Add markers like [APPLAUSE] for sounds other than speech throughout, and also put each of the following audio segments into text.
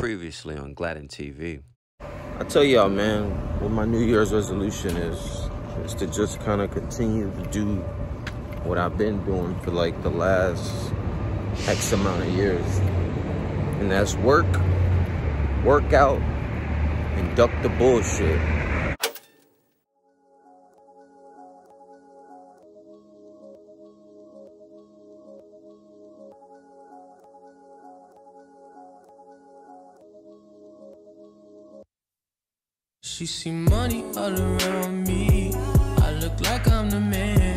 previously on Gladden TV. I tell y'all, man, what my New Year's resolution is, is to just kind of continue to do what I've been doing for like the last X amount of years. And that's work, work out, and duck the bullshit. She see money all around me. I look like I'm the man.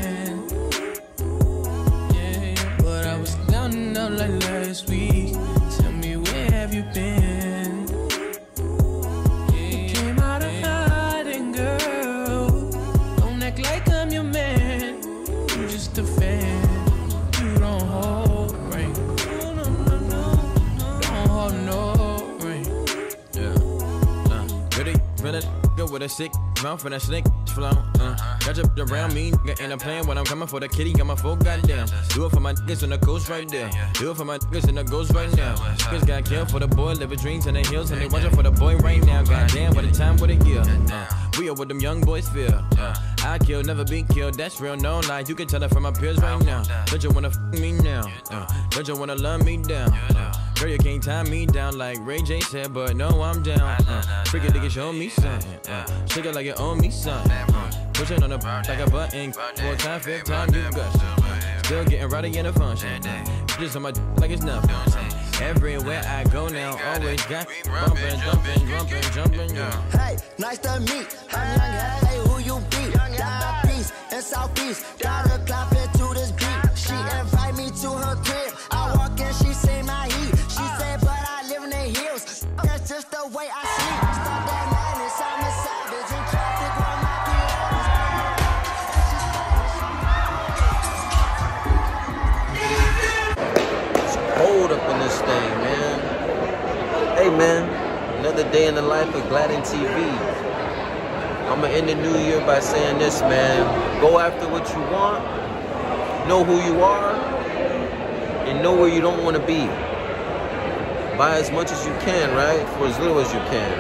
A sick mouth for that snake flow. Uh, got you around me, nigga, and I'm playing when I'm coming for the kitty. Got my full goddamn. Do it for my niggas and the ghost right there. Do it for my niggas and the ghost right now. Niggas got killed for the boy, living dreams in the hills, and they watching for the boy right now. Goddamn, what a time, what a year. Uh, we are what them young boys feel. Uh, I kill, never be killed. That's real, no lie. You can tell it from my peers right now. Don't you wanna f me now? Uh, don't you wanna love me down? Uh, Girl, you can't tie me down like Ray J said, but no, I'm down. Uh, freak it, nigga, show me something. Uh, shake it like you owe me something. Uh, push on the like a button. Four time, fifth time, you got. Still getting rowdy in the function. Just on my like it's nothing. Everywhere I go now, always got bumping, jumping, jumping, jumping, yeah. Hey, nice to meet. I'm young, hey, man. Another day in the life of Gladden TV. I'm gonna end the new year by saying this, man. Go after what you want, know who you are, and know where you don't want to be. Buy as much as you can, right? For as little as you can.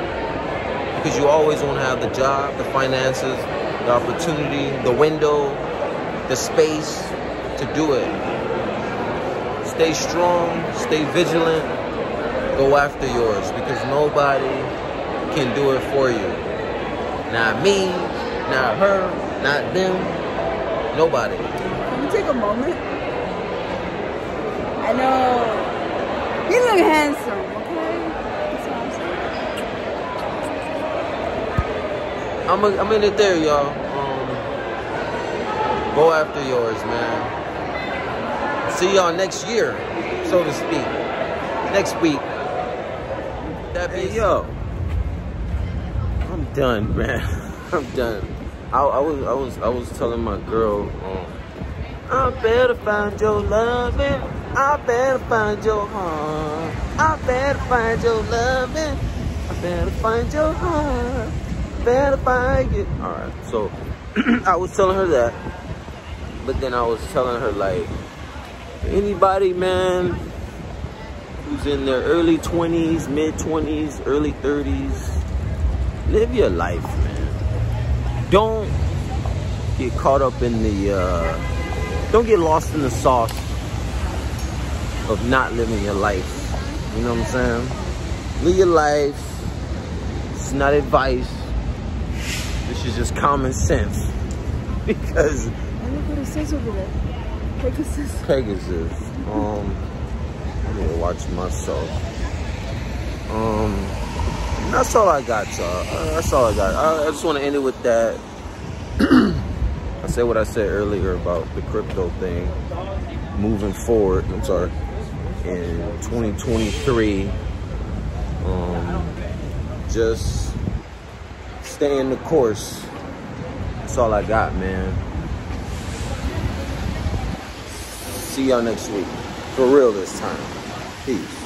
Because you always want to have the job, the finances, the opportunity, the window, the space to do it. Stay strong, stay vigilant, go after yours because nobody can do it for you. Not me, not her, not them, nobody. Can you take a moment? I know. You look handsome, okay? I'm. I'm, a, I'm in it there, y'all. Um, go after yours, man. See y'all next year, so to speak. Next week. Hey, yo. I'm done, man. [LAUGHS] I'm done. I, I was I was I was telling my girl, um, I better find your loving. I better find your heart. I better find your loving. I better find your heart. Better find it. All right. So [CLEARS THROAT] I was telling her that, but then I was telling her like, anybody, man, who's in their early 20s, mid 20s, early 30s, live your life, man. Don't get caught up in the, uh, don't get lost in the sauce of not living your life. You know what I'm saying? Live your life. It's not advice. This is just common sense. [LAUGHS] because And look what it says over there. Pegasus. Pegasus. Um, I need to watch myself. Um, that's all I got, y'all. Uh, That's all I got. I, I just want to end it with that. [CLEARS THROAT] I said what I said earlier about the crypto thing moving forward. I'm sorry. In 2023, um, just stay in the course. That's all I got, man. See y'all next week. For real this time. Peace.